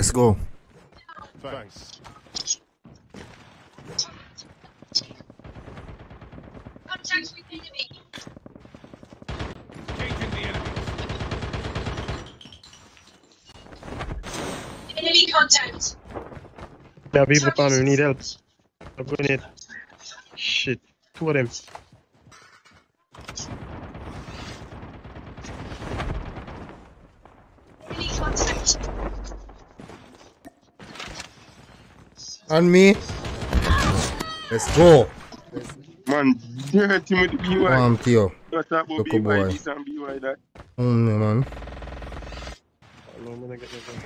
Let's go. Thanks. Contact the enemy. Enemy contact. There are people coming, we need help. I'm grenade. Shit. Two of them. Enemy contact. On me. Let's go. Man, dirty with the BY. Warm to you. Don't talk about boy. BY this and BY that. Mm, man. I'm gonna get your gun.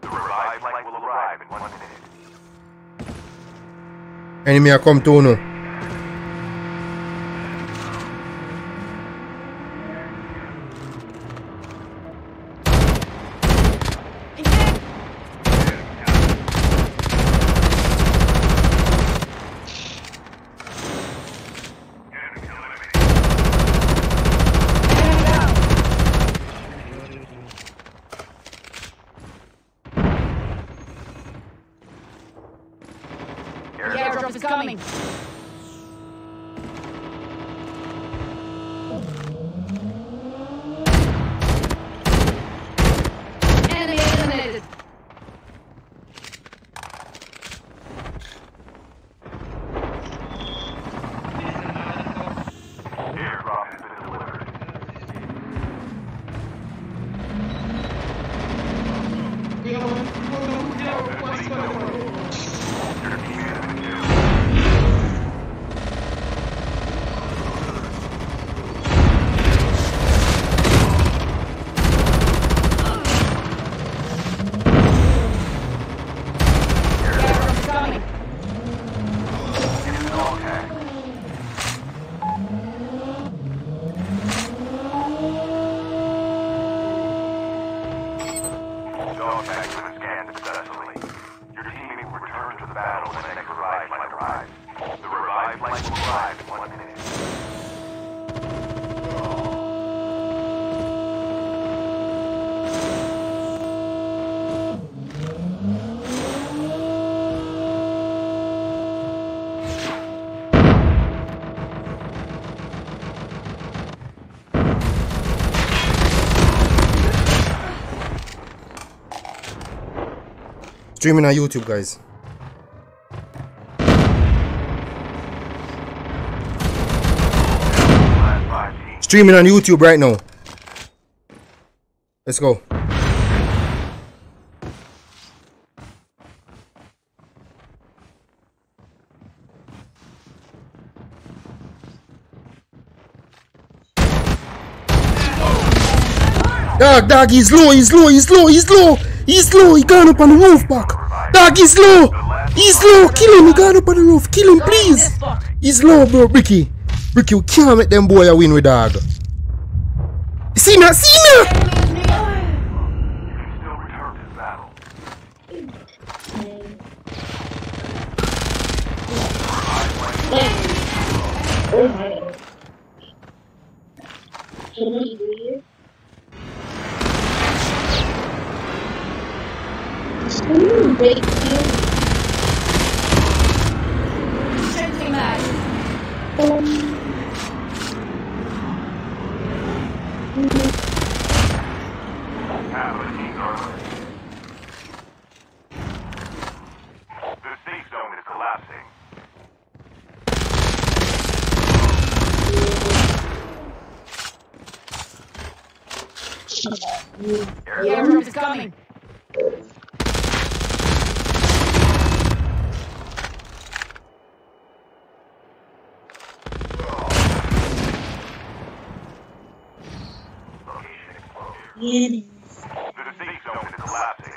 The revived flight will arrive in one minute. Enemy are come to no. The airdrop is coming. Streaming on YouTube, guys. Streaming on YouTube right now. Let's go. Dog, dog, he's low, he's low, he's low, he's low, he's low, he gone up on the roof back. Dog, he's low, he's low, kill him, he gone up on the roof, kill him, please. He's low, bro, Ricky. Ricky, you can't make them boy a win with dog. See me, see me. Can the battle. Changing of the safe zone is collapsing. Is coming. The zone is collapsing.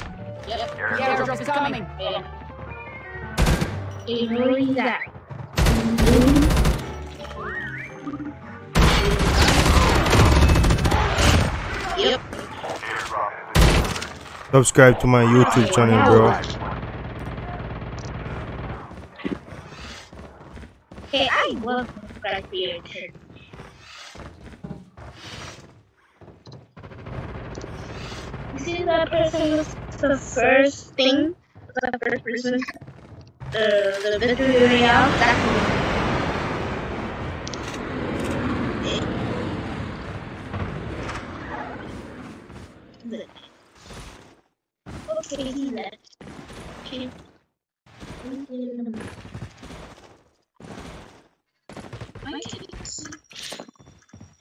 The airdrop is coming. Ignoring that. Yep. Subscribe to my YouTube channel, bro. Hey, I will subscribe to your channel. You see that person the first thing? The first person? The, the victory. Okay, he left. Okay.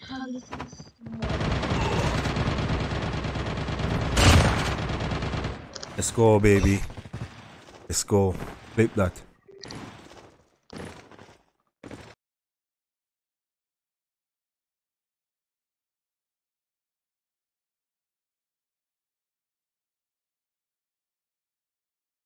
How this is. Let's go, baby. Let's go. Flip that.